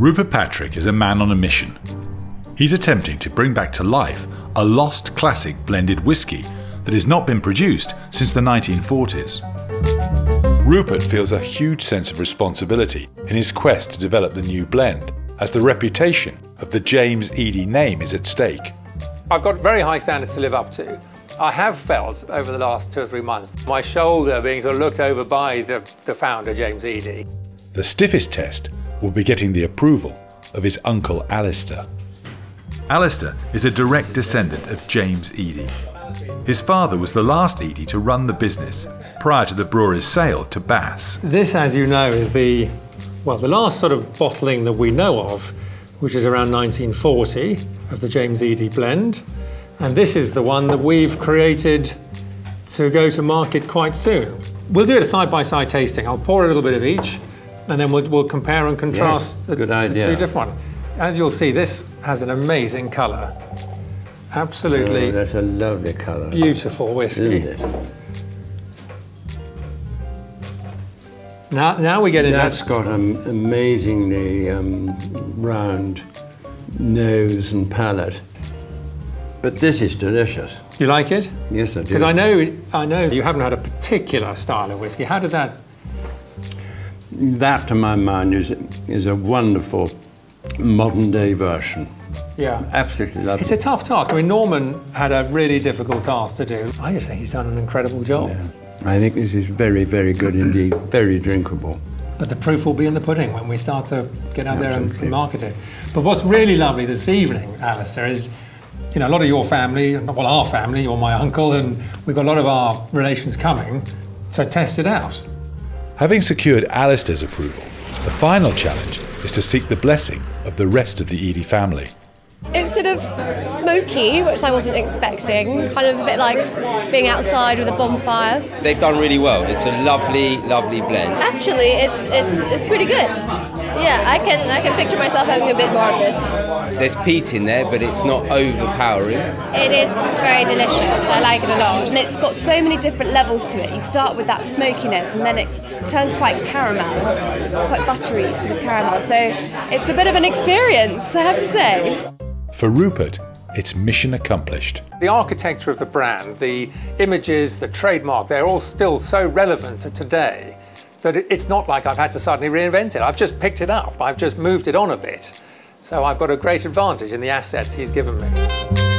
Rupert Patrick is a man on a mission. He's attempting to bring back to life a lost classic blended whisky that has not been produced since the 1940s. Rupert feels a huge sense of responsibility in his quest to develop the new blend, as the reputation of the James Eadie name is at stake. I've got very high standards to live up to. I have felt over the last two or three months my shoulder being sort of looked over by the, the founder, James Eadie. The stiffest test will be getting the approval of his uncle Alistair. Alistair is a direct descendant of James Eadie. His father was the last Eadie to run the business prior to the brewery's sale to Bass. This, as you know, is the, well, the last sort of bottling that we know of, which is around 1940 of the James Eadie blend. And this is the one that we've created to go to market quite soon. We'll do a side-by-side -side tasting. I'll pour a little bit of each, and then we'll, we'll compare and contrast yes, the, the, two different ones. As you'll see, this has an amazing colour. Absolutely. Oh, that's a lovely colour. Beautiful whiskey. Now, now we get into that's got an amazingly um, round nose and palate. But this is delicious. You like it? Yes, I do. Because I know, I know you haven't had a particular style of whiskey. How does that? That, to my mind, is is a wonderful modern day version. Yeah. Absolutely lovely. It's a tough task. I mean, Norman had a really difficult task to do. I just think he's done an incredible job. Yeah. I think this is very, very good indeed. Very drinkable. But the proof will be in the pudding when we start to get out Absolutely. there and market it. But what's really lovely this evening, Alistair, is you know, a lot of your family, well, our family, or my uncle, and we've got a lot of our relations coming to test it out. Having secured Alistair's approval, the final challenge is to seek the blessing of the rest of the Eadie family. It's sort of smoky, which I wasn't expecting, kind of a bit like being outside with a bonfire. They've done really well. It's a lovely, lovely blend. Actually, it's, it's, it's pretty good. Yeah, I can I can picture myself having a bit more of this. There's peat in there, but it's not overpowering. It is very delicious. I like it a lot. And it's got so many different levels to it. You start with that smokiness, and then it turns quite caramel, quite buttery sort of caramel. So it's a bit of an experience, I have to say. For Rupert, it's mission accomplished. The architecture of the brand, the images, the trademark, they're all still so relevant to today that it's not like I've had to suddenly reinvent it. I've just picked it up. I've just moved it on a bit. So I've got a great advantage in the assets he's given me.